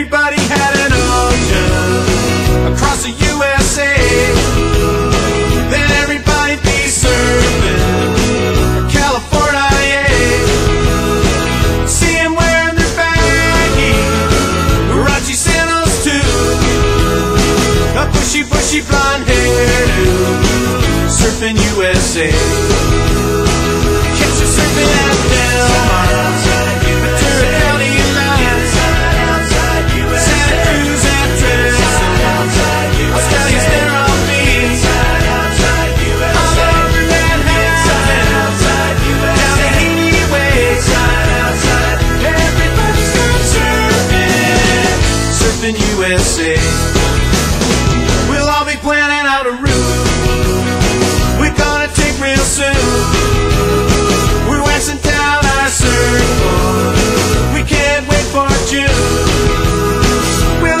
everybody had an ocean across the USA. Then everybody'd be surfing California. yeah. See 'em wearing their baggy Huarache sandals too. A bushy, bushy blonde hairdo, surfing USA. USA. We'll all be planning out a route we're gonna take real soon. We're waxing down our surfboard. We can't wait for June. We'll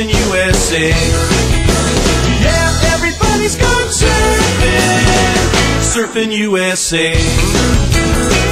surfing USA. Yeah, everybody's gone surfing, surfing USA.